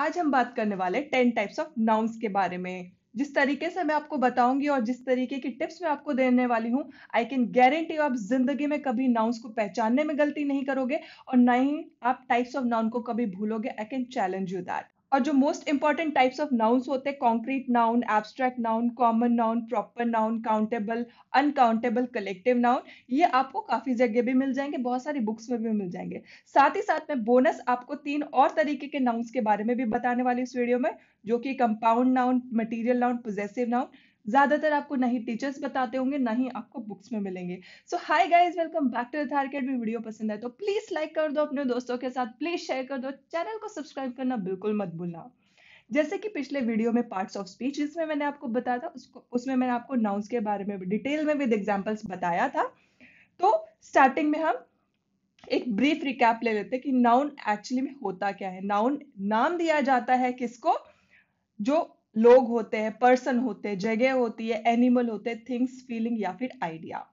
आज हम बात करने वाले टेन टाइप्स ऑफ़ नाउन्स के बारे में। जिस तरीके से मैं आपको बताऊँगी और जिस तरीके की टिप्स मैं आपको देने वाली हूँ आई कैन गारंटी आप ज़िंदगी में कभी नाउन्स को पहचानने में गलती नहीं करोगे और ना ही आप टाइप्स ऑफ़ नाउन को कभी भूलोगे। I can challenge you that और जो most important types of nouns होते हैं concrete noun abstract noun common noun proper noun countable uncountable collective noun ये आपको काफ़ी जगह भी मिल जाएँगे, बहुत सारी बुक्स में भी मिल जाएँगे। साथ ही साथ में बोनस आपको तीन और तरीके के नाउन्स के बारे में भी बताने वाली इस वीडियो में, जो कि compound noun material noun possessive noun ज़्यादातर आपको नहीं टीचर्स बताते होंगे, ना ही आपको बुक्स में मिलेंगे। So hi guys welcome back to the academy video पसंद है तो प्लीज़ लाइक कर दो अपने दोस्तों के साथ प्लीज़ शेयर कर दो चैनल को सब्सक्राइब करना बिल्कुल मत भूलना। जैसे कि पिछले वीडियो में पार्ट्स ऑफ़ स्पीच जिसमें मैंने आपको बताया था, उसको, उसमें मैंने आपको नाउन्स के बारे में डिटेल में विद एग्जांपल्स बताया था। तो स्टार्टिंग में हम एक ब्रीफ रिकैप ले लेते हैं कि नाउन एक्चुअली में होता क्या है। नाउन नाम दिया जाता है किसको? जो लोग होते हैं पर्सन होते हैं, जगह होती है एनिमल होते हैं थिंग्स फीलिंग या फिर आइडिया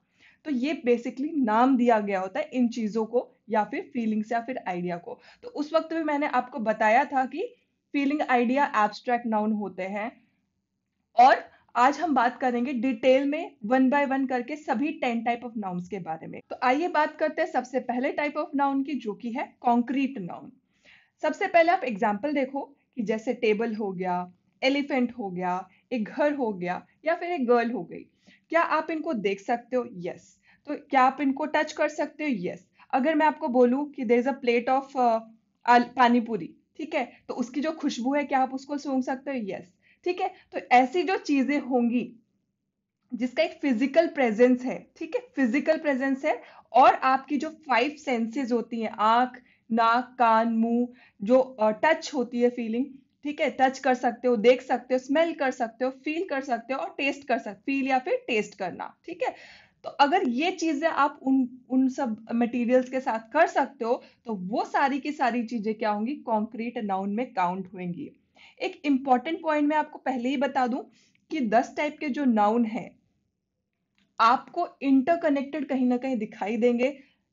तो ये बेसिकली नाम दिया गया होता है इन चीज़ों को या फिर फीलिंग्स या फिर आइडिया को। तो उस वक्त भी मैंने आपको बताया था कि फीलिंग आइडिया एब्स्ट्रैक्ट नाउन होते हैं। और आज हम बात करेंगे डिटेल में वन बाय वन करके सभी टेन टाइप ऑफ़ नाउन्स के बारे में। तो आइए बात करते हैं सबसे पहले टाइप ऑफ़ नाउन की, जो कि है कॉन्क्रीट नाउन सबसे पहले आप एग्ज़ाम्पल देखो कि जैसे टेबल हो गया एलिफेंट हो गया एक घर हो गया या फिर एक गर्ल हो गई। क्या आप इनको देख सकते हो? यस तो क्या आप इनको टच कर सकते हो? यस अगर मैं आपको बोलूँ कि there is a plate of pani puri ठीक है? तो उसकी जो खुशबू है क्या आप उसको सूंघ सकते हो? यस ठीक है? तो ऐसी जो चीज़ें होंगी जिसका एक फ़िज़िकल प्रेजेंस है ठीक है? फ़िज़िकल प्रेजेंस है और आपकी जो फाइव सेंसेस होती हैं आँख नाक कान मुँह जो टच uh, होती है फीलिंग ठीक है टच कर सकते हो, देख सकते हो स्मेल कर सकते हो फील कर सकते हो और टेस्ट कर सकते फील या फिर टेस्ट करना, ठीक है? तो अगर ये चीज़ें आप उन उन सब मटेरियल्स के साथ कर सकते हो तो वो सारी की सारी चीज़ें क्या होंगी? कॉन्क्रीट नाउन में काउंट होंगी। एक इंपॉर्टेंट पॉइंट मैं आपको पहले ही बता दूँ कि दस टाइप के जो नाउन है, आपको इंटरकनेक्टेड कहीं ना कहीं दिखाई देंगे।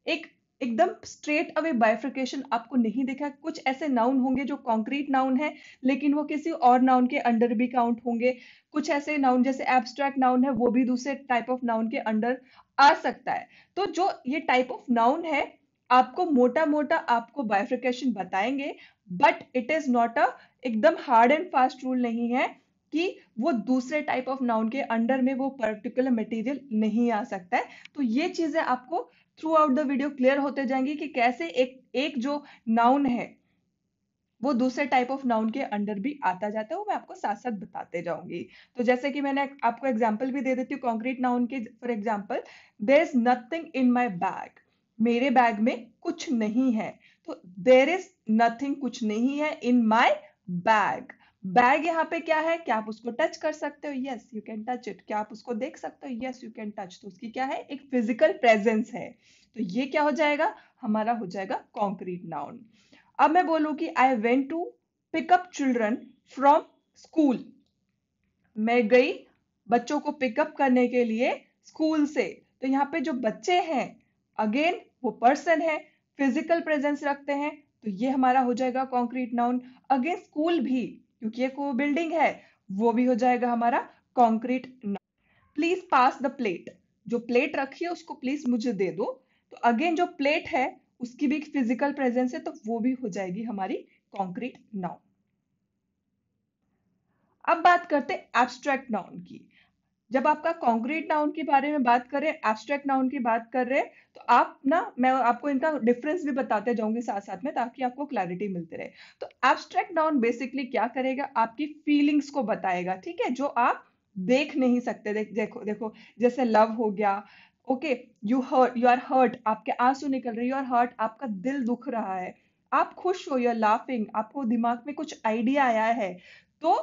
एक एकदम स्ट्रेट अवे बाइफ्रिकेशन आपको नहीं देखा। कुछ ऐसे नाउन होंगे जो कॉन्क्रीट नाउन है, लेकिन वो किसी और नाउन के अंडर भी काउंट होंगे। कुछ ऐसे नाउन जैसे एब्स्ट्रैक्ट नाउन है, वो भी दूसरे टाइप ऑफ़ नाउन के अंडर आ सकता है। तो जो ये टाइप ऑफ़ नाउन है, आपको मोटा मोटा आपको बाइफ्रिकेशन बताएँगे but it is not a एकदम हार्ड एंड फास्ट रूल नहीं है कि वो दूसरे टाइप ऑफ़ नाउन के अंडर में वो पर्टिकुलर मटेरियल नहीं आ सकता है। तो ये चीज़ें आपको throughout the video clear होते जाएँगे कि कैसे एक एक जो नाउन है, वो दूसरे टाइप ऑफ़ नाउन के अंडर भी आता जाता है, वो मैं आपको साथ साथ बताते जाऊँगी। तो जैसे कि मैंने आपको एग्ज़ाम्पल भी दे देती हूँ कॉन्क्रीट नाउन के for example there is nothing in my bag मेरे बैग में कुछ नहीं है तो देर इज़ नथिंग कुछ नहीं है इन माई बैग बैग यहाँ पे क्या है? क्या आप उसको टच कर सकते हो? Yes you can touch it क्या आप उसको देख सकते हो? यस यू कैन टच तो उसकी क्या है? एक फ़िज़िकल प्रेजेंस है। तो ये क्या हो जाएगा? हमारा हो जाएगा कॉन्क्रीट नाउन अब मैं बोलूँ कि I went to pick up children from school मैं गई बच्चों को पिकअप करने के लिए स्कूल से। तो यहाँ पे जो बच्चे हैं अगेन वो पर्सन है फ़िज़िकल प्रेजेंस रखते हैं। तो ये हमारा हो जाएगा कॉन्क्रीट नाउन अगेन स्कूल भी क्योंकि एक वो बिल्डिंग है, वो भी हो जाएगा हमारा concrete please pass the plate जो प्लेट रखी है, उसको प्लीज़ मुझे दे दो। तो अगेन जो प्लेट है, उसकी भी फ़िज़िकल प्रेजेंस है तो वो भी हो जाएगी हमारी कॉन्क्रीट नाउन अब बात करते एब्स्ट्रैक्ट नाउन की। जब आपका कॉन्क्रीट नाउन के बारे में बात करें एब्स्ट्रैक्ट नाउन की बात कर रहे हैं तो आप ना, मैं आपको इनका डिफरेंस भी बताते जाऊँगी साथ साथ में ताकि आपको क्लैरिटी मिलती रहे। तो एब्स्ट्रैक्ट नाउन बेसिकली क्या करेगा? आपकी फीलिंग्स को बताएगा, ठीक है? जो आप देख नहीं सकते। देख, देखो देखो, जैसे लव हो गया okay you hurt you are hurt आपके आँसू निकल रहे यू आर हर्ट आपका दिल दुख रहा है, आप खुश हो यू आर लाफिंग आपको दिमाग में कुछ आइडिया आया है तो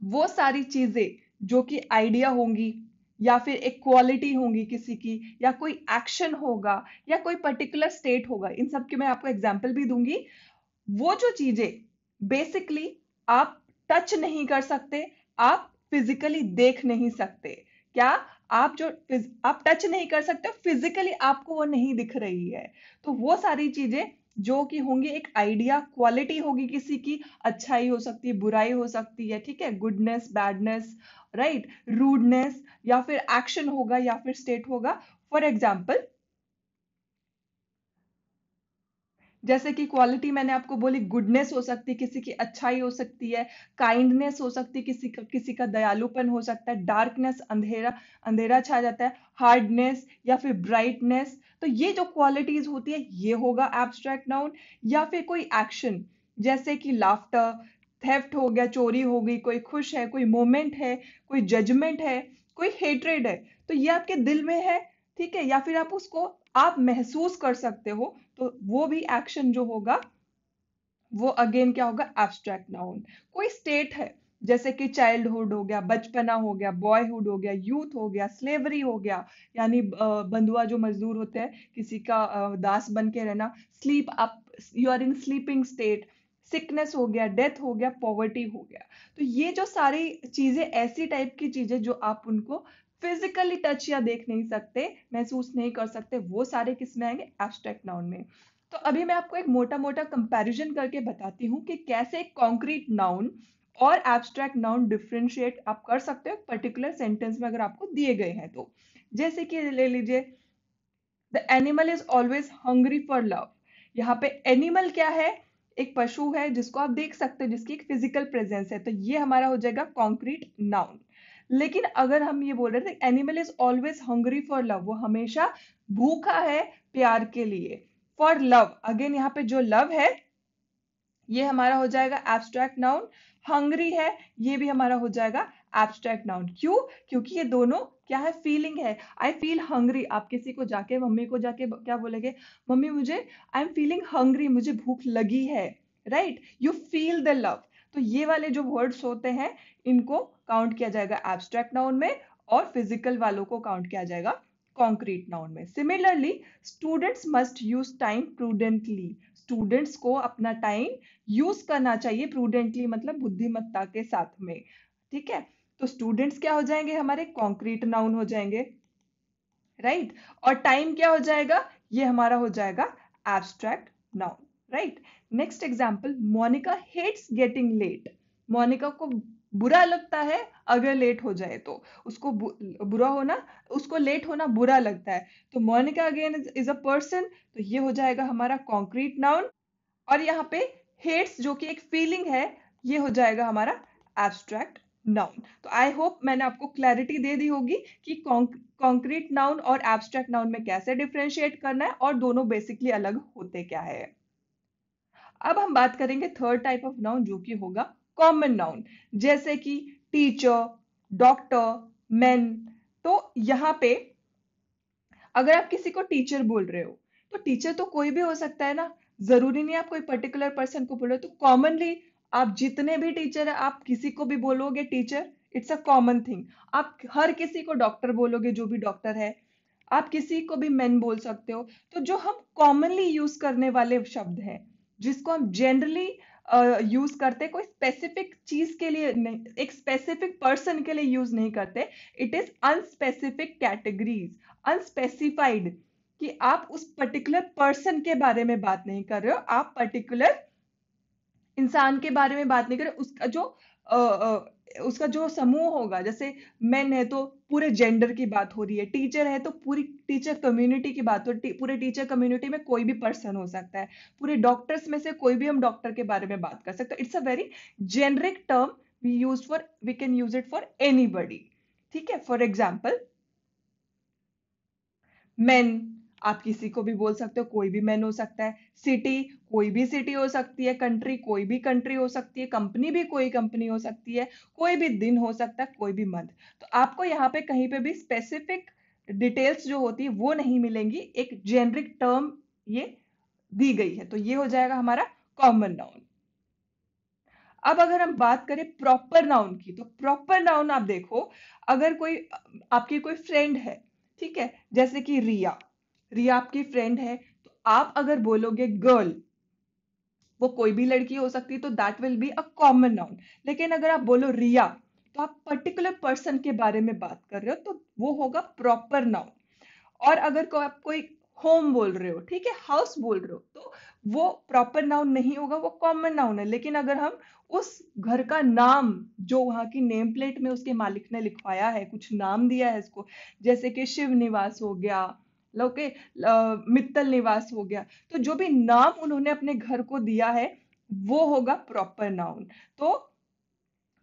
वो सारी चीज़ें जो कि आइडिया होंगी, या फिर एक क्वालिटी होंगी किसी की, या कोई एक्शन होगा, या कोई पर्टिकुलर स्टेट होगा, इन सब के मैं आपको एग्ज़ाम्पल भी दूँगी। वो जो चीज़ें बेसिकली आप टच नहीं कर सकते, आप फिजिकली देख नहीं सकते। क्या आप जो आप टच नहीं कर सकते फिजिकली आपको वो नहीं दिख रही है। तो वो सारी चीज़ें जो कि होंगी एक आइडिया क्वालिटी होगी किसी की, अच्छाई हो सकती है, बुराई हो सकती है, ठीक है? गुडनेस बैडनेस राइट रूडनेस या फिर एक्शन होगा या फिर स्टेट होगा। फॉर एग्ज़ाम्पल जैसे कि क्वालिटी मैंने आपको बोली गुडनेस हो सकती है किसी की अच्छाई हो सकती है काइंडनेस हो सकती है किसी का किसी का दयालुपन हो सकता है डार्कनेस अंधेरा अंधेरा छा जाता है हार्डनेस या फिर ब्राइटनेस तो ये जो क्वालिटीज होती है, ये होगा एब्स्ट्रैक्ट नाउन या फिर कोई एक्शन जैसे कि लाफ्टर थेफ्ट हो गया, चोरी हो गई, कोई खुश है, कोई मोमेंट है, कोई जजमेंट है, कोई हेट्रेड है तो ये आपके दिल में है ठीक है? या फिर आप उसको, आप महसूस कर सकते हो तो वो भी एक्शन जो होगा, वो अगेन क्या होगा? एब्स्ट्रैक्ट नाउन कोई स्टेट है, जैसे कि चाइल्डहुड हो गया, बचपना हो गया बॉयहुड हो गया यूथ हो गया स्लेवरी हो गया, यानी बंधुआ जो मजदूर होते हैं, किसी का दास बन के रहना sleep up you are in sleeping state sickness हो गया डेथ हो गया पॉवर्टी हो गया। तो ये जो सारी चीज़ें, ऐसी टाइप की चीज़ें जो आप उनको फिजिकली टच या देख नहीं सकते, महसूस नहीं कर सकते, वो सारे किसमें आएँगे एब्स्ट्रैक्ट नाउन में। तो अभी मैं आपको एक मोटा मोटा कंपैरिजन करके बताती हूँ कि कैसे एक कॉन्क्रीट नाउन और एब्स्ट्रैक्ट नाउन डिफ्रेंशिएट आप कर सकते हो पर्टिकुलर सेंटेंस में अगर आपको दिए गए हैं तो। जैसे कि ले लीजिए the animal is always hungry for love यहाँ पे एनिमल क्या है? एक पशु है जिसको आप देख सकते हो, जिसकी एक फ़िज़िकल प्रेजेंस है। तो ये हमारा हो जाएगा कॉन्क्रीट नाउन लेकिन अगर हम ये बोल रहे थे animal is always hungry for love वो हमेशा भूखा है प्यार के लिए फॉर लव अगेन यहाँ पे जो लव है, ये हमारा हो जाएगा एब्स्ट्रैक्ट नाउन हंग्री है, ये भी हमारा हो जाएगा एब्स्ट्रैक्ट नाउन क्यों? क्योंकि ये दोनों क्या है? फीलिंग है. आई फील हंग्री आप किसी को जाके, मम्मी को जाके क्या बोलेंगे? मम्मी मुझे आई एम फीलिंग हंग्री मुझे भूख लगी है right you feel the love तो ये वाले जो वर्ड्स होते हैं, इनको काउंट किया जाएगा एब्स्ट्रैक्ट नाउन में और फ़िज़िकल वालों को काउंट किया जाएगा कॉन्क्रीट नाउन में। Similarly students must use time prudently students को अपना टाइम यूज़ करना चाहिए प्रूडेंटली मतलब बुद्धिमत्ता के साथ में। ठीक है? तो स्टूडेंट्स क्या हो जाएँगे हमारे? कॉन्क्रीट नाउन हो जाएँगे। Right right? और टाइम क्या हो जाएगा? ये हमारा हो जाएगा abstract noun right next example Monica hates getting late Monica को बुरा लगता है अगर लेट हो जाए तो। उसको बु, बुरा होना उसको लेट होना बुरा लगता है। तो Monica again is a person तो ये हो जाएगा हमारा कॉन्क्रीट नाउन और यहाँ पे हेट्स जो कि एक फीलिंग है ये हो जाएगा हमारा एब्स्ट्रैक्ट नाउन तो आई होप मैंने आपको क्लैरिटी दे दी होगी कि कॉन्क्रीट नाउन और एब्स्ट्रैक्ट नाउन में कैसे डिफ्रेंशिएट करना है और दोनों बेसिकली अलग होते क्या है। अब हम बात करेंगे थर्ड टाइप ऑफ़ नाउन जो कि होगा कॉमन नाउन जैसे कि टीचर डॉक्टर मैन तो यहाँ पे अगर आप किसी को टीचर बोल रहे हो तो टीचर तो कोई भी हो सकता है ना? ज़रूरी नहीं आप कोई पर्टिकुलर पर्सन को बोल तो कॉमनली आप जितने भी टीचर है, आप किसी को भी बोलोगे teacher it's a common thing आप हर किसी को डॉक्टर बोलोगे, जो भी डॉक्टर है, आप किसी को भी मैन बोल सकते हो। तो जो हम कॉमनली यूज़ करने वाले शब्द हैं जिसको हम जनरली यूज़ uh, करते कोई स्पेसिफिक चीज़ के लिए नहीं एक स्पेसिफिक पर्सन के लिए यूज़ नहीं करते। It is unspecific categories unspecified कि आप उस पर्टिकुलर पर्सन के बारे में बात नहीं कर रहे हो आप पर्टिकुलर इंसान के बारे में बात नहीं कर रहे उसका जो उसका जो समूह होगा जैसे मेन है तो पूरे जेंडर की बात हो रही है टीचर है तो पूरी टीचर कम्युनिटी की बात हो टी, पूरे टीचर कम्युनिटी में कोई भी पर्सन हो सकता है पूरे डॉक्टर्स में से कोई भी हम डॉक्टर के बारे में बात कर सकते हैं। It's a very generic term we use for we can use it for any ठीक है? फॉर एग्ज़ाम्पल मैन आप किसी को भी बोल सकते हो कोई भी मैन हो सकता है सिटी कोई भी सिटी हो सकती है कंट्री कोई भी कंट्री हो सकती है कंपनी भी कोई कंपनी हो सकती है, कोई भी दिन हो सकता है, कोई भी मंथ तो आपको यहाँ पे कहीं पे भी स्पेसिफिक डिटेल्स जो होती है, वो नहीं मिलेंगी. एक जेनरिक टर्म ये दी गई है. तो ये हो जाएगा हमारा कॉमन नाउन अब अगर हम बात करें प्रॉपर नाउन की तो प्रॉपर नाउन आप देखो, अगर कोई, आपकी कोई फ्रेंड है, ठीक है? जैसे कि रिया. रिया आपकी फ्रेंड है तो आप अगर बोलोगे गर्ल वो कोई भी लड़की हो सकती है तो that will be a common noun लेकिन अगर आप बोलो रिया तो आप पर्टिकुलर पर्सन के बारे में बात कर रहे हो तो वो होगा प्रॉपर नाउन और अगर को आप कोई होम बोल रहे हो, ठीक है हाउस बोल रहे हो तो वो प्रॉपर नाउन नहीं होगा, वो कॉमन नाउन है. लेकिन अगर हम उस घर का नाम, जो वहाँ की नेम प्लेट में उसके मालिक ने लिखवाया है, कुछ नाम दिया है इसको, जैसे कि शिव निवास हो गया ओके मित्तल निवास हो गया। तो जो भी नाम उन्होंने अपने घर को दिया है, वो होगा प्रॉपर नाउन तो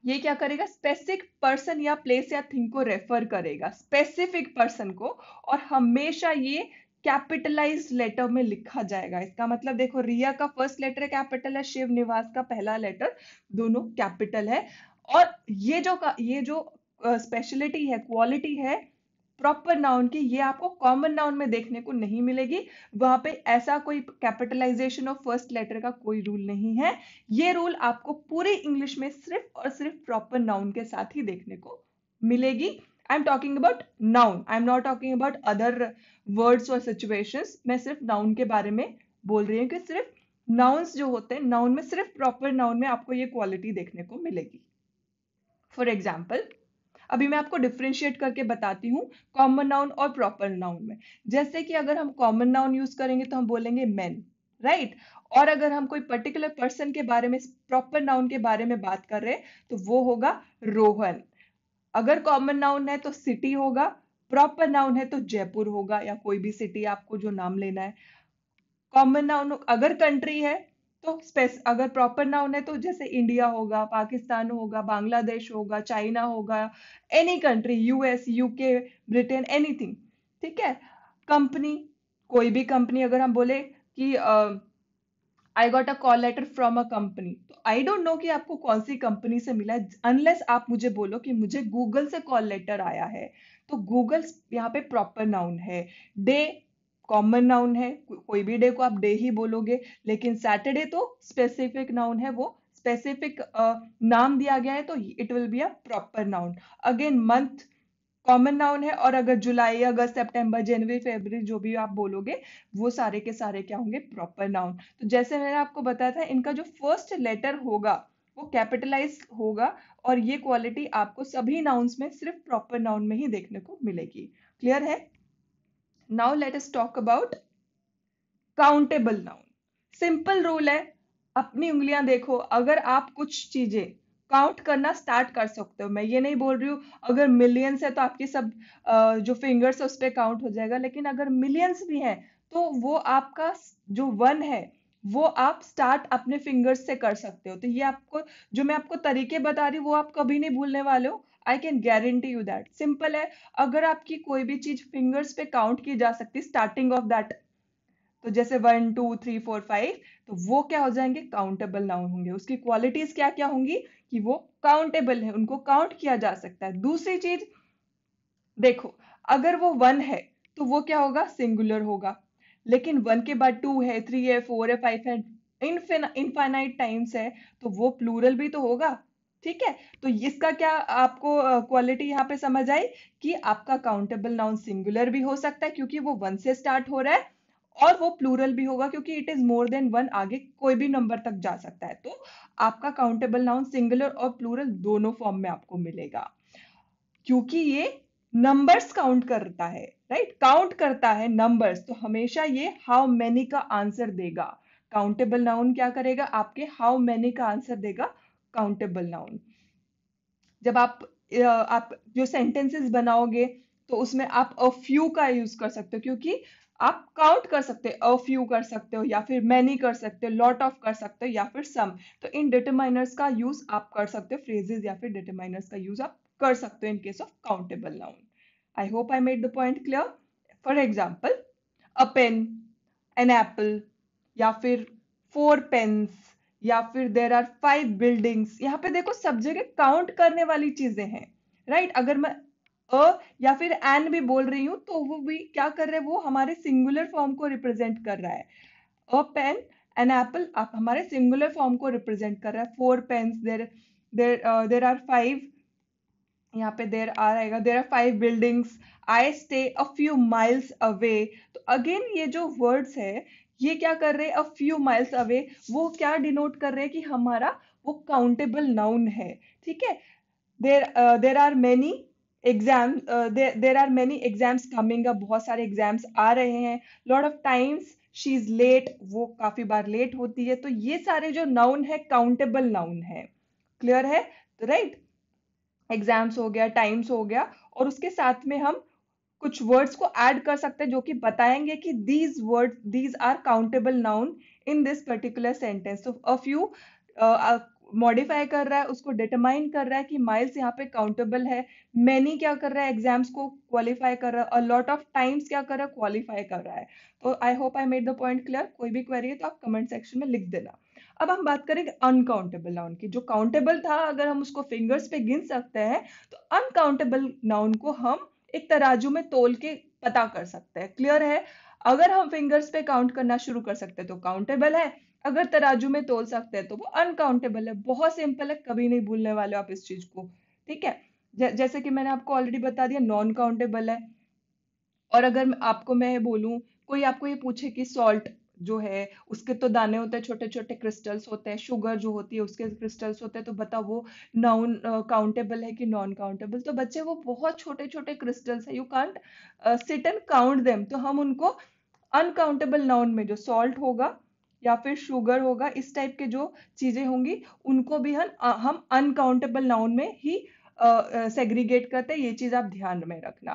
ये क्या करेगा? स्पेसिफिक पर्सन या प्लेस या थिंग को रेफर करेगा। स्पेसिफिक पर्सन को और हमेशा ये कैपिटलाइज लेटर में लिखा जाएगा। इसका मतलब देखो, रिया का फ़र्स्ट लेटर कैपिटल है, शिव निवास का पहला लेटर दोनों कैपिटल है। और ये जो ये जो स्पेशलिटी है क्वालिटी है प्रॉपर नाउन की, ये आपको कॉमन नाउन में देखने को नहीं मिलेगी। वहाँ पे ऐसा कोई कैपिटलाइजेशन ऑफ़ फ़र्स्ट लेटर का कोई रूल नहीं है। ये रूल आपको पूरी इंग्लिश में सिर्फ़ और सिर्फ़ प्रॉपर नाउन के साथ ही देखने को मिलेगी। I am talking about noun I am not talking about other words और सिचुएशंस मैं सिर्फ़ नाउन के बारे में बोल रही हूँ कि सिर्फ़ नाउन्स जो होते हैं नाउन में सिर्फ़ प्रॉपर नाउन में आपको ये क्वालिटी देखने को मिलेगी। फॉर एग्ज़ाम्पल अभी मैं आपको डिफ्रेंशिएट करके बताती हूँ कॉमन नाउन और प्रॉपर नाउन में। जैसे कि अगर हम कॉमन नाउन यूज़ करेंगे तो हम बोलेंगे मैन राइट right? और अगर हम कोई पर्टिकुलर पर्सन के बारे में प्रॉपर नाउन के बारे में बात कर रहे हैं तो वो होगा रोहन। अगर कॉमन नाउन है तो सिटी होगा प्रॉपर नाउन है तो जयपुर होगा, या कोई भी सिटी आपको जो नाम लेना है। कॉमन नाउन अगर कंट्री है तो स्पेस अगर प्रॉपर नाउन है तो जैसे इंडिया होगा पाकिस्तान होगा बांग्लादेश होगा चाइना होगा any country US UK Britain anything ठीक है? कंपनी कोई भी कंपनी अगर हम बोले कि I got a call letter from a company तो आई डोंट नो कि आपको कौन सी कंपनी से मिला अनलेस आप मुझे बोलो कि मुझे गूगल से कॉल लेटर आया है तो गूगल यहाँ पे प्रॉपर नाउन है। डे कॉमन नाउन है कोई भी डे को आप डे ही बोलोगे, लेकिन सैटरडे तो स्पेसिफिक नाउन है, वो स्पेसिफिक नाम दिया गया है तो it will be a proper noun again month common noun है, और अगर जुलाई अगस्त सितंबर जनवरी फरवरी जो भी आप बोलोगे, वो सारे के सारे क्या होंगे प्रॉपर नाउन तो जैसे मैंने आपको बताया था, इनका जो फ़र्स्ट लेटर होगा, वो कैपिटलाइज होगा, और ये क्वालिटी आपको सभी नाउन्स में सिर्फ़ प्रॉपर नाउन में ही देखने को मिलेगी. क्लियर है? Now let us talk about countable noun simple rule है, अपनी उंगलियाँ देखो, अगर आप कुछ चीज़ें काउंट करना स्टार्ट कर सकते हो। मैं ये नहीं बोल रही हूँ, अगर मिलियंस है तो आपके सब जो फिंगर्स है उस पर काउंट हो जाएगा, लेकिन अगर मिलियंस भी है तो वो आपका जो वन है, वो आप स्टार्ट अपने फिंगर्स से कर सकते हो। तो ये आपको, जो मैं आपको तरीके बता रही हूँ, वो आप कभी नहीं भूलने वाले हो। I can guarantee you that simple है, अगर आपकी कोई भी चीज़ फिंगर्स पे काउंट की जा सकती स्टार्टिंग ऑफ़ दैट तो जैसे one two three four five तो वो क्या हो जाएँगे? काउंटेबल नाउन होंगे। उसकी क्वालिटीज क्या क्या होंगी? कि वो काउंटेबल है, उनको काउंट किया जा सकता है। दूसरी चीज़, देखो, अगर वो वन है तो वो क्या होगा? सिंगुलर होगा। लेकिन वन के बाद टू है थ्री है फोर है फाइव है इनफाइनाइट टाइम्स है तो वो प्लूरल भी तो होगा। ठीक है? तो इसका क्या आपको क्वालिटी यहाँ पे समझ आई कि आपका काउंटेबल नाउन सिंगुलर भी हो सकता है क्योंकि वो वन से स्टार्ट हो रहा है और वो प्लूरल भी होगा क्योंकि it is more than one आगे कोई भी नंबर तक जा सकता है। तो आपका काउंटेबल नाउन सिंगुलर और प्लूरल दोनों फॉर्म में आपको मिलेगा। क्योंकि ये नंबर्स काउंट करता है राइट right? काउंट करता है नंबर्स तो हमेशा ये हाउ मैनी का आंसर देगा। काउंटेबल नाउन क्या करेगा? आपके हाउ मैनी का आंसर देगा। काउंटेबल नाउन जब आप आप जो सेंटेंसेस बनाओगे तो उसमें आप अ फ्यू का यूज़ कर सकते हो, क्योंकि आप काउंट कर सकते हो अ फ्यू कर सकते हो, या फिर मैनी कर सकते हो लॉट ऑफ़ कर सकते हो, या फिर सम तो इन डिटरमाइनर्स का यूज़ आप कर सकते हो फ्रेजेस या फिर डिटरमाइनर्स का यूज़ आप कर सकते हो in case of countable noun I hope I made the point clear for example a pen an apple या फिर फोर पेन्स या फिर देर आर फाइव बिल्डिंग्स यहाँ पे देखो, सब जगह काउंट करने वाली चीज़ें हैं। Right right? अगर मैं अ या फिर एन भी बोल रही हूँ तो वो भी क्या कर रहे हैं? वो हमारे सिंगुलर फॉर्म को रिप्रेजेंट कर रहा है। अ पेन एन एप्पल आप हमारे सिंगुलर फॉर्म को रिप्रेजेंट कर रहा है। Four pens there there there are five यहाँ पे देर आ रहेगा। There are five buildings I stay a few miles away तो अगेन ये जो वर्ड्स है ये क्या कर रहे हैं? अ फ्यू माइल्स अवे वो क्या डिनोट कर रहे हैं कि हमारा वो काउंटेबल नाउन है, ठीक है? There there are many exam there are many exams coming up बहुत सारे एग्ज़ाम्स आ रहे हैं. Lot of times she is late वो काफ़ी बार लेट होती है. तो ये सारे जो नाउन है काउंटेबल नाउन है. क्लियर है? राइट एग्ज़ाम्स हो गया टाइम्स हो गया. और उसके साथ में हम कुछ वर्ड्स को ऐड कर सकते हैं जो कि बताएँगे कि these word these are countable noun in this particular sentence तो अ फ्यू मॉडिफाई कर रहा है, उसको डिटरमाइन कर रहा है कि माइल्स यहाँ पे काउंटेबल है। मैनी क्या कर रहा है एग्ज़ाम्स को क्वालिफाई कर रहा है। और लॉट ऑफ़ टाइम्स क्या कर रहा है क्वालिफाई कर रहा है। तो I hope I made the point clear कोई भी क्वेरी है तो आप कमेंट सेक्शन में लिख देना। अब हम बात करेंगे अनकाउंटेबल नाउन की। जो काउंटेबल था, अगर हम उसको फिंगर्स पे गिन सकते हैं तो अनकाउंटेबल नाउन को हम एक तराजू में तोल के पता कर सकते हैं। क्लियर है? अगर हम फिंगर्स पे काउंट करना शुरू कर सकते हैं तो काउंटेबल है। अगर तराजू में तोल सकते हैं तो वो अनकाउंटेबल है। बहुत सिंपल है, कभी नहीं भूलने वाले आप इस चीज़ को। ठीक है? जैसे कि मैंने आपको ऑलरेडी बता दिया नॉन काउंटेबल है। और अगर आपको मैं बोलूँ, कोई आपको ये पूछे कि सॉल्ट जो है, उसके तो दाने होते हैं छोटे छोटे क्रिस्टल्स होते हैं शुगर जो होती है, उसके क्रिस्टल्स होते हैं तो बताओ वो नॉन काउंटेबल है कि नॉन काउंटेबल तो बच्चे, वो बहुत छोटे छोटे क्रिस्टल्स है you can't sit and count them तो हम उनको अनकाउंटेबल नाउन में जो सॉल्ट होगा या फिर शुगर होगा, इस टाइप के जो चीज़ें होंगी, उनको भी हम हम अनकाउंटेबल नाउन में ही सेग्रीगेट करते हैं। ये चीज़ आप ध्यान में रखना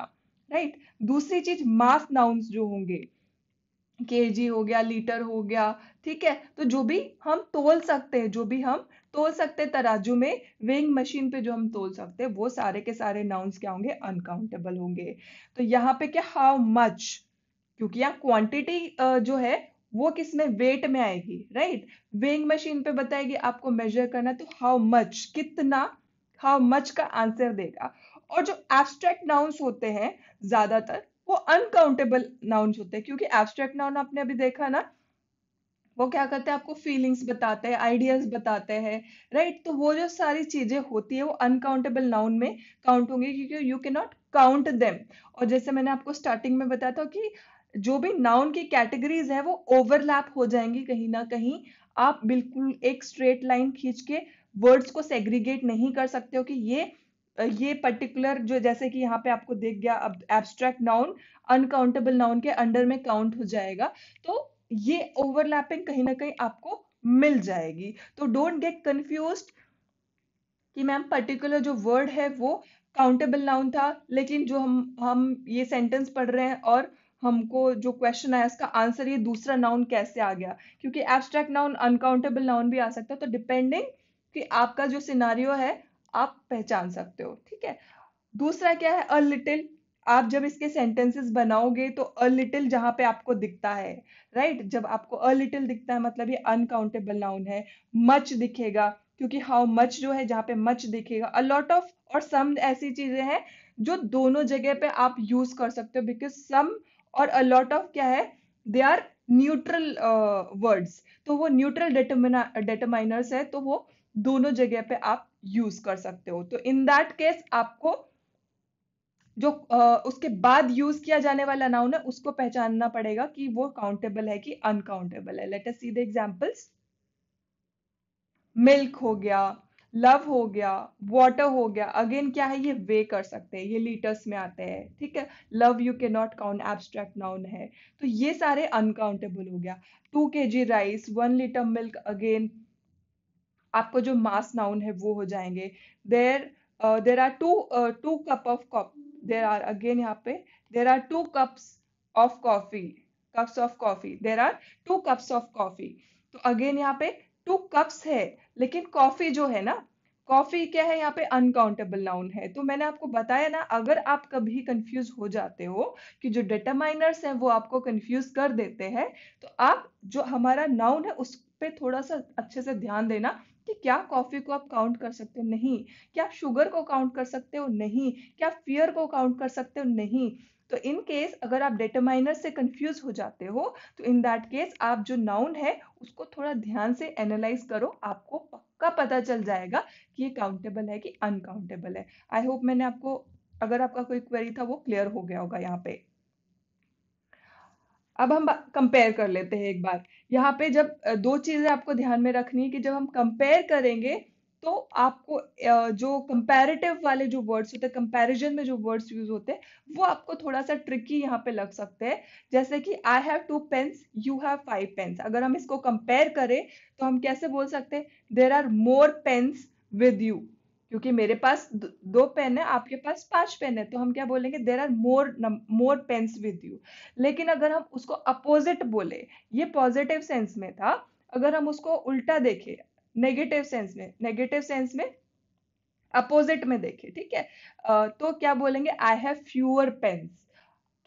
राइट right? दूसरी चीज़ मास नाउन्स जो होंगे के हो गया लीटर हो गया, ठीक है? तो जो भी हम तोल सकते हैं, जो भी हम तोल सकते हैं, तराजू में वेइंग मशीन पे जो हम तोल सकते हैं, वो सारे के सारे नाउन्स क्या होंगे? अनकाउंटेबल होंगे। तो यहाँ पे क्या हाउ मच क्योंकि यहाँ क्वांटिटी जो है, वो किसमें? वेट में आएगी राइट वेइंग मशीन पे बताएगी, आपको मेजर करना तो हाउ मच कितना? हाउ मच का आंसर देगा। और जो एब्स्ट्रैक्ट नाउन्स होते हैं, ज़्यादातर वो अनकाउंटेबल नाउन्स होते हैं, क्योंकि एब्स्ट्रैक्ट नाउन आपने अभी देखा ना, वो क्या करते हैं, आपको फीलिंग्स बताते हैं आइडियाज़ बताते हैं राइट तो वो जो सारी चीज़ें होती है, वो अनकाउंटेबल नाउन में काउंट होंगी, क्योंकि you can not count them और जैसे मैंने आपको स्टार्टिंग में बताया था कि जो भी नाउन की कैटेगरीज है, वो ओवरलैप हो जाएँगी कहीं ना कहीं। आप बिल्कुल एक स्ट्रेट लाइन खींच के वर्ड्स को सेग्रीगेट नहीं कर सकते हो कि ये ये पर्टिकुलर जो जैसे कि यहाँ पे आपको देख गया अब एब्स्ट्रैक्ट नाउन अनकाउंटेबल नाउन के अंडर में काउंट हो जाएगा तो ये ओवरलैपिंग कहीं ना कहीं आपको मिल जाएगी। तो डोंट गेट कंफ्यूज कि मैम पर्टिकुलर जो वर्ड है वो काउंटेबल नाउन था, लेकिन जो हम हम ये सेंटेंस पढ़ रहे हैं और हमको जो क्वेश्चन आया इसका आंसर ये दूसरा नाउन कैसे आ गया? क्योंकि एब्स्ट्रैक्ट नाउन अनकाउंटेबल नाउन भी आ सकता है तो डिपेंडिंग कि आपका जो सिनारियो है आप पहचान सकते हो, ठीक है? दूसरा क्या है? अ लिटिल आप जब इसके सेंटेंसेस बनाओगे तो अ लिटिल जहाँ पे आपको दिखता है राइट? जब आपको अ लिटिल दिखता है मतलब ये अनकाउंटेबल नाउन है मच दिखेगा, क्योंकि हाउ मच जो है, जहाँ पे मच दिखेगा अ लॉट ऑफ़ और सम ऐसी चीज़ें हैं जो दोनों जगह पे आप यूज़ कर सकते हो बिकॉज़ सम और अ लॉट ऑफ़ क्या है? दे आर न्यूट्रल वर्ड्स तो वो न्यूट्रल डेटरमाइनर्स है तो वो दोनों जगह पे आप यूज़ कर सकते हो। तो इन दैट केस आपको जो uh, उसके बाद यूज़ किया जाने वाला नाउन है उसको पहचानना पड़ेगा कि वो काउंटेबल है कि अनकाउंटेबल है। Let us see the examples milk हो गया लव हो गया वाटर हो गया। अगेन क्या है? ये वे कर सकते हैं ये लीटर्स में आते हैं ठीक है? Love you can not count abstract noun है। तो ये सारे अनकाउंटेबल हो गया। Two k g rice one litre milk again आपको जो मास नाउन है, वो हो जाएँगे। There there are two two cup of cup there are again यहाँ पे there are two cups of coffee cups of coffee there are two cups of coffee तो again यहाँ पे टू कप्स है, लेकिन कॉफ़ी जो है ना कॉफ़ी क्या है, यहाँ पे अनकाउंटेबल नाउन है। तो मैंने आपको बताया ना, अगर आप कभी कंफ्यूज हो जाते हो कि जो डिटरमाइनर्स हैं, वो आपको कंफ्यूज कर देते हैं तो आप जो हमारा नाउन है, उस पर थोड़ा सा अच्छे से ध्यान देना कि क्या कॉफ़ी को आप काउंट कर सकते हो? नहीं। क्या आप शुगर को काउंट कर सकते हो? नहीं। क्या फियर को काउंट कर सकते हो? नहीं। तो इन केस अगर आप डेटरमाइनर से कंफ्यूज हो जाते हो तो इन दैट केस आप जो नाउन है, उसको थोड़ा ध्यान से एनालाइज करो, आपको पक्का पता चल जाएगा कि ये काउंटेबल है कि अनकाउंटेबल है। आई होप मैंने आपको, अगर आपका कोई क्वेरी था, वो क्लियर हो गया होगा यहाँ पे। अब हम कंपेयर कर लेते हैं एक बार। यहाँ पे जब दो चीज़ें आपको ध्यान में रखनी है कि जब हम कंपेयर करेंगे तो आपको जो कंपैरेटिव वाले जो वर्ड्स होते हैं कंपैरिजन में जो वर्ड्स यूज़ होते हैं, वो आपको थोड़ा सा ट्रिकी यहाँ पे लग सकते हैं। जैसे कि I have two pens you have five pens अगर हम इसको कंपेयर करें तो हम कैसे बोल सकते हैं there are more pens with you क्योंकि मेरे पास दो पेन है, आपके पास पाँच पेन है तो हम क्या बोलेंगे there are more more pens with you लेकिन अगर हम उसको अपोजिट बोले, ये पॉजिटिव सेंस में था, अगर हम उसको उल्टा देखें नेगेटिव सेंस में नेगेटिव सेंस में अपोजिट में देखें, ठीक है? तो क्या बोलेंगे आई हैव फ्यूअर पेन्स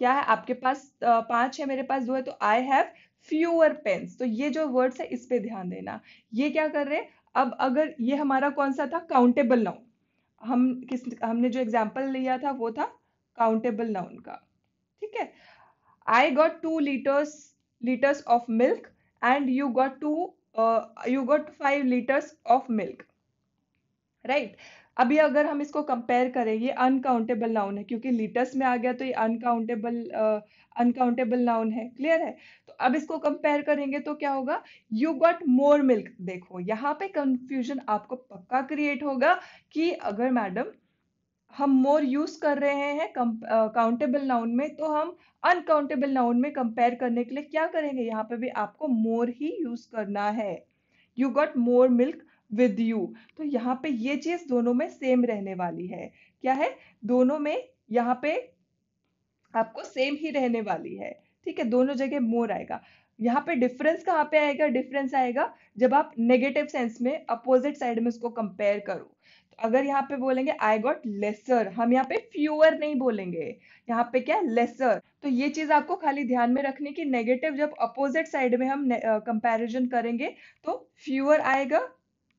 क्या है, आपके पास पाँच है, मेरे पास दो है तो आई हैव फ्यूअर पेन्स तो ये जो वर्ड्स है, इस पे ध्यान देना। ये क्या कर रहे हैं अब अगर ये हमारा कौन सा था? काउंटेबल नाउन हम किस, हमने जो एग्ज़ाम्पल लिया था, वो था काउंटेबल नाउन का। ठीक है? I got two litres litres of milk and you got two you got five litres of milk right अभी अगर हम इसको कंपेयर करें, ये अनकाउंटेबल नाउन है, क्योंकि लीटर्स में आ गया तो ये अनकाउंटेबल अनकाउंटेबल नाउन है क्लियर है? तो अब इसको कंपेयर करेंगे तो क्या होगा? यू गॉट मोर मिल्क देखो, यहाँ पे कंफ्यूजन आपको पक्का क्रिएट होगा कि अगर मैडम हम मोर यूज़ कर रहे हैं काउंटेबल नाउन में तो हम अनकाउंटेबल नाउन में कंपेयर करने के लिए क्या करेंगे? यहाँ पे भी आपको मोर ही यूज़ करना है। You got more milk with you तो यहाँ पे ये चीज़ दोनों में सेम रहने वाली है। क्या है? दोनों में यहाँ पे आपको सेम ही रहने वाली है। ठीक है? दोनों जगह मोर आएगा। यहाँ पे डिफरेंस कहाँ पे आएगा? डिफरेंस आएगा जब आप नेगेटिव सेंस में अपोजिट साइड में उसको कंपेयर करो। तो अगर यहाँ पे बोलेंगे आई गॉट लेसर हम यहाँ पे फ्यूअर नहीं बोलेंगे। यहाँ पे क्या लेसर तो ये चीज़ आपको खाली ध्यान में रखनी कि नेगेटिव जब अपोजिट साइड में हम कंपैरिजन करेंगे तो फ्यूअर आएगा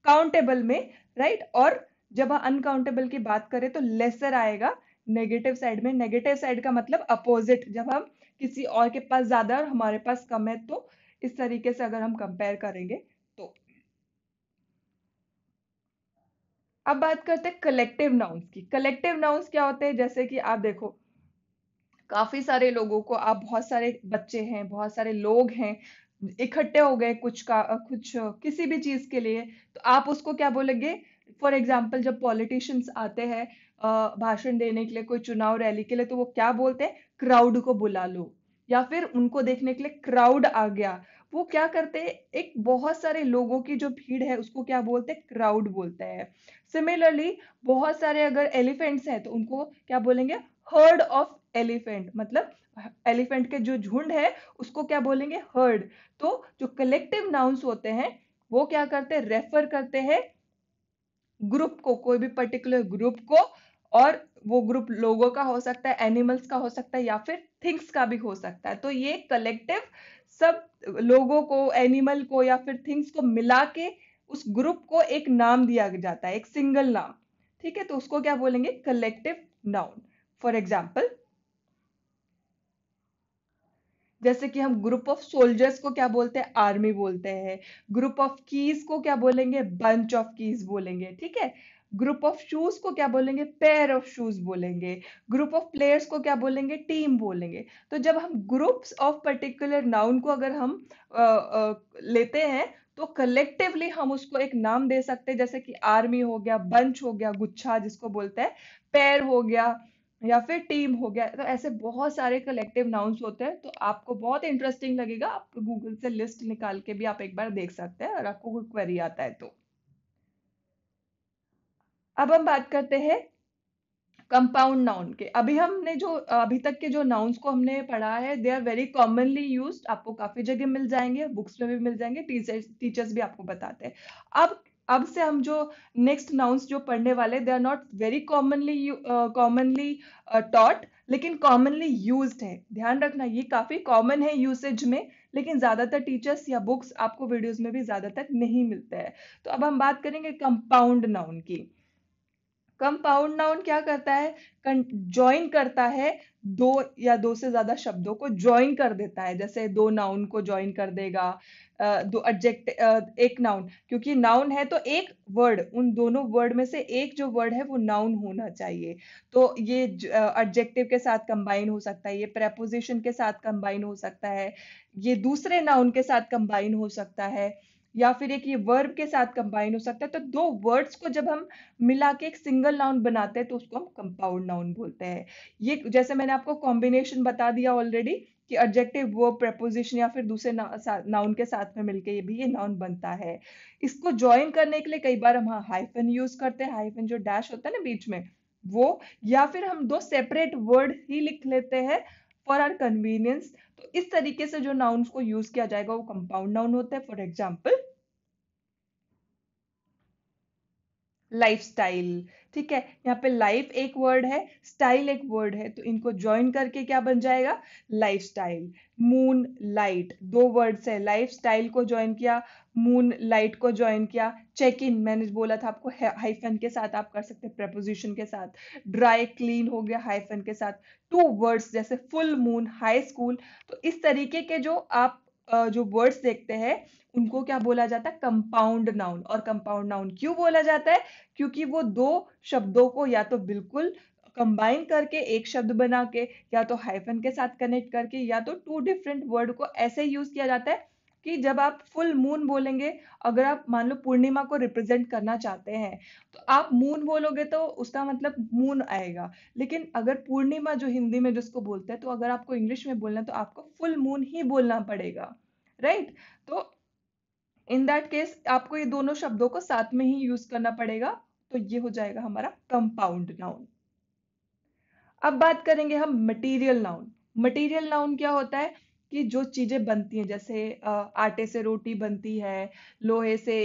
काउंटेबल में राइट right? और जब अनकाउंटेबल की बात करें तो लेसर आएगा नेगेटिव साइड में। नेगेटिव साइड का मतलब अपोजिट जब हम किसी और के पास ज़्यादा और हमारे पास कम है तो इस तरीके से अगर हम कंपेयर करेंगे तो। अब बात करते हैं कलेक्टिव नाउन्स की। कलेक्टिव नाउन्स क्या होते हैं? जैसे कि आप देखो, काफ़ी सारे लोगों को, आप बहुत सारे बच्चे हैं, बहुत सारे लोग हैं इकट्ठे हो गए कुछ का कुछ किसी भी चीज़ के लिए तो आप उसको क्या बोलेंगे? फॉर एग्ज़ाम्पल जब पॉलिटिशियंस आते हैं भाषण देने के लिए, कोई चुनाव रैली के लिए तो वो क्या बोलते हैं? क्राउड को बुला लो। या फिर उनको देखने के लिए क्राउड आ गया। वो क्या करते हैं? एक बहुत सारे लोगों की जो भीड़ है, उसको क्या बोलते हैं? क्राउड बोलते हैं। सिमिलरली बहुत सारे अगर एलिफेंट्स हैं तो उनको क्या बोलेंगे? हर्ड ऑफ़ एलिफेंट मतलब एलिफेंट के जो झुंड है, उसको क्या बोलेंगे? हर्ड। तो जो कलेक्टिव नाउन्स होते हैं, वो क्या करते हैं? रेफर करते हैं ग्रुप को, कोई भी पर्टिकुलर ग्रुप को, और वो ग्रुप लोगों का हो सकता है एनिमल्स का हो सकता है, या फिर थिंग्स का भी हो सकता है। तो ये कलेक्टिव सब लोगों को एनिमल को, या फिर थिंग्स को मिला के उस ग्रुप को एक नाम दिया जाता है, एक सिंगल नाम। ठीक है? तो उसको क्या बोलेंगे? कलेक्टिव नाउन फॉर एग्ज़ाम्पल जैसे कि हम ग्रुप ऑफ़ सोल्जर्स को क्या बोलते हैं? आर्मी बोलते हैं। ग्रुप ऑफ़ कीज को क्या बोलेंगे? बंच ऑफ़ कीज बोलेंगे ठीक है? ग्रुप ऑफ़ शूज़ को क्या बोलेंगे? पेयर ऑफ़ शूज़ बोलेंगे। ग्रुप ऑफ़ प्लेयर्स को क्या बोलेंगे? टीम बोलेंगे। तो जब हम ग्रुप्स ऑफ़ पर्टिकुलर नाउन को अगर हम आ, आ, लेते हैं तो कलेक्टिवली हम उसको एक नाम दे सकते हैं जैसे कि आर्मी हो गया बंच हो गया गुच्छा जिसको बोलते हैं पैर हो गया या फिर टीम हो गया तो ऐसे बहुत सारे कलेक्टिव नाउन्स होते हैं तो आपको बहुत इंटरेस्टिंग लगेगा, आप गूगल से लिस्ट निकाल के भी आप एक बार देख सकते हैं, और आपको कोई क्वेरी आता है तो। अब हम बात करते हैं कंपाउंड नाउन के। अभी हमने जो, अभी तक के जो नाउन्स को हमने पढ़ा है they are very commonly use आपको काफ़ी जगह मिल जाएँगे बुक्स में भी मिल जाएँगे टीचर्स टीचर्स भी आपको बताते हैं। अब अब से हम जो नेक्स्ट नाउन्स जो पढ़ने वाले they are not very commonly commonly taught लेकिन कॉमनली यूज़ है। ध्यान रखना, ये काफ़ी कॉमन है यूसेज में, लेकिन ज़्यादातर टीचर्स या बुक्स आपको वीडियोस में भी ज़्यादातर नहीं मिलते हैं। तो अब हम बात करेंगे कंपाउंड नाउन की। कंपाउंड नाउन क्या करता है? ज्वाइन करता है, दो या दो से ज़्यादा शब्दों को ज्वाइन कर देता है। जैसे दो नाउन को ज्वाइन कर देगा दो एडजेक्ट एक नाउन क्योंकि नाउन है तो एक वर्ड उन दोनों वर्ड में से एक जो वर्ड है वो नाउन होना चाहिए। तो ये एडजेक्टिव के साथ कंबाइन हो सकता है, ये प्रेपोजिशन के साथ कंबाइन हो सकता है, ये दूसरे नाउन के साथ कंबाइन हो सकता है, या फिर एक ये वर्ब के साथ कंबाइन हो सकता है तो दो वर्ड्स को जब हम मिला के एक सिंगल नाउन बनाते हैं तो उसको हम कंपाउंड नाउन बोलते हैं। ये जैसे मैंने आपको कॉम्बिनेशन बता दिया ऑलरेडी कि एडजेक्टिव वो प्रपोजिशन या फिर दूसरे नाउन के साथ में मिलके ये भी ये नाउन बनता है। इसको ज्वाइन करने के लिए कई बार हम हाइफन यूज़ करते हैं। हाइफन जो डैश होता है ना बीच में, वो, या फिर हम दो सेपरेट वर्ड ही लिख लेते हैं फॉर आर कन्वीनियंस तो इस तरीके से जो नाउन्स को यूज़ किया जाएगा, वो कंपाउंड नाउन होता है। फॉर एग्ज़ाम्पल लाइफस्टाइल ठीक है? यहाँ पे लाइफ एक वर्ड है स्टाइल एक वर्ड है तो इनको ज्वाइन करके क्या बन जाएगा? लाइफस्टाइल मून लाइट दो वर्ड्स है लाइफ स्टाइल को ज्वाइन किया मून लाइट को ज्वाइन किया चेक इन मैंने बोला था आपको हाइफन के साथ आप कर सकते हैं प्रपोजिशन के साथ ड्राई क्लीन हो गया हाइफन के साथ टू वर्ड्स जैसे फुल मून हाई स्कूल तो इस तरीके के जो आप जो वर्ड्स देखते हैं, उनको क्या बोला जाता है? कंपाउंड नाउन और कंपाउंड नाउन क्यों बोला जाता है? क्योंकि वो दो शब्दों को या तो बिल्कुल कंबाइन करके, एक शब्द बना के, या तो हाइफन के साथ कनेक्ट करके, या तो टू डिफरेंट वर्ड को ऐसे यूज़ किया जाता है कि जब आप फुल मून बोलेंगे, अगर आप मान लो पूर्णिमा को रिप्रेजेंट करना चाहते हैं तो आप मून बोलोगे तो उसका मतलब मून आएगा। लेकिन अगर पूर्णिमा जो हिंदी में जिसको बोलते हैं तो अगर आपको इंग्लिश में बोलना है तो आपको फुल मून ही बोलना पड़ेगा राइट तो इन दैट केस आपको ये दोनों शब्दों को साथ में ही यूज़ करना पड़ेगा तो ये हो जाएगा हमारा कंपाउंड नाउन अब बात करेंगे हम मटेरियल नाउन मटेरियल नाउन क्या होता है? कि जो चीज़ें बनती हैं जैसे आटे से रोटी बनती है लोहे से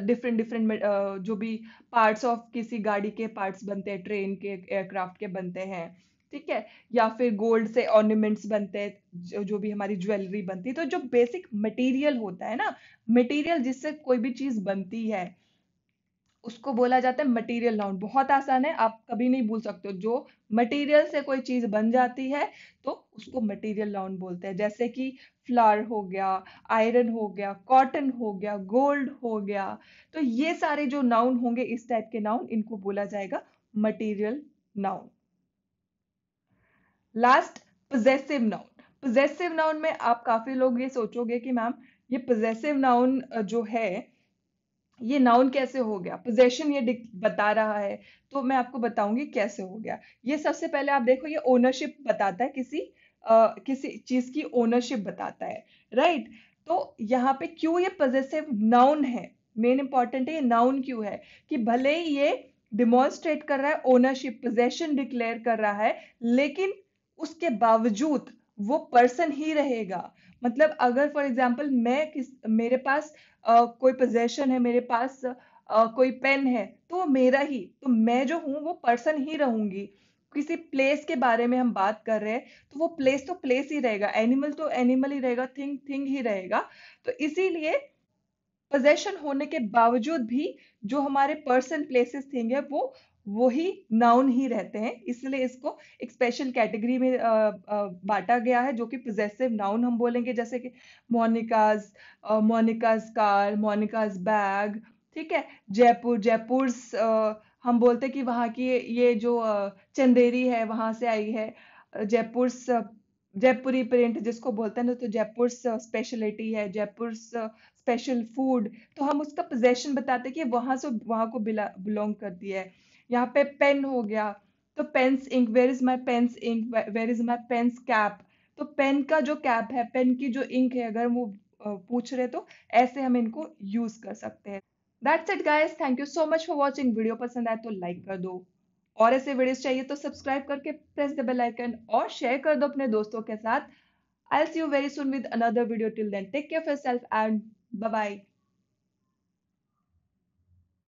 डिफरेंट डिफरेंट जो भी पार्ट्स ऑफ़ किसी गाड़ी के पार्ट्स बनते हैं ट्रेन के एयरक्राफ्ट के बनते हैं ठीक है? या फिर गोल्ड से ऑर्नामेंट्स बनते हैं जो, जो भी हमारी ज्वेलरी बनती है तो जो बेसिक मटेरियल होता है ना मटेरियल जिससे कोई भी चीज़ बनती है उसको बोला जाता है मटेरियल नाउन बहुत आसान है, आप कभी नहीं भूल सकते हो। जो मटेरियल से कोई चीज़ बन जाती है तो उसको मटेरियल नाउन बोलते हैं। जैसे कि फ्लावर हो गया आयरन हो गया कॉटन हो गया गोल्ड हो गया। तो ये सारे जो नाउन होंगे, इस टाइप के नाउन इनको बोला जाएगा material noun last possessive noun possessive noun में आप काफ़ी लोग ये सोचोगे कि मैम ये पोजेसिव नाउन जो है ये नाउन कैसे हो गया? पोजेशन ये बता रहा है तो मैं आपको बताऊँगी कैसे हो गया। ये सबसे पहले आप देखो ये ओनरशिप बताता है किसी आ, किसी चीज़ की ओनरशिप बताता है राइट तो यहाँ पे क्यों ये पोजेसिव नाउन है? मेन इंपॉर्टेंट है ये नाउन क्यों है? कि भले ही ये डिमॉन्स्ट्रेट कर रहा है ओनरशिप पोजेशन डिक्लेयर कर रहा है लेकिन उसके बावजूद वो पर्सन ही रहेगा। मतलब अगर फॉर एग्ज़ाम्पल मैं किस मेरे पास uh, कोई पोजेशन है मेरे पास uh, कोई पेन है तो वो मेरा ही तो मैं जो हूँ वो पर्सन ही रहूँगी। किसी प्लेस के बारे में हम बात कर रहे हैं तो वो प्लेस तो प्लेस ही रहेगा एनिमल तो एनिमल ही रहेगा थिंग थिंग ही रहेगा। तो इसीलिए पोजेशन होने के बावजूद भी जो हमारे पर्सन प्लेसेस थिंग है वो वही नाउन ही रहते हैं। इसलिए इसको एक स्पेशल कैटेगरी में बांटा गया है जो कि पोजेसिव नाउन हम बोलेंगे, जैसे कि Monica's Monica's car Monica's bag ठीक है? जयपुर जयपुर हम बोलते कि वहाँ की ये जो चंदेरी है, वहाँ से आई है। जयपुर जयपुरी प्रिंट जिसको बोलते हैं ना तो जयपुर स्पेशलिटी है जयपुर स्पेशल फ़ूड तो हम उसका पोजेशन बताते हैं कि वहाँ से, वहाँ को बिलोंग करती है। यहाँ पे पेन हो गया। तो pen's ink where is my pen's ink where is my pen's cap तो पेन का जो कैप है पेन की जो इंक है, अगर वो पूछ रहे तो ऐसे हम इनको यूज़ कर सकते हैं। That's it guys thank you so much for watching video पसंद आए तो लाइक कर दो। और ऐसे वीडियोस चाहिए तो सब्सक्राइब करके प्रेस द बेल आइकन और शेयर कर दो अपने दोस्तों के साथ। I see you very soon with another video till then take care for self and bye bye